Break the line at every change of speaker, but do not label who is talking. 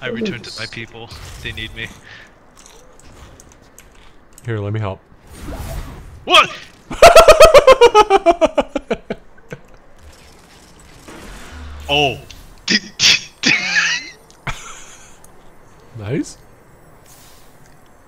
I return to my people. They need me.
Here, let me help.
What? oh.
Nice.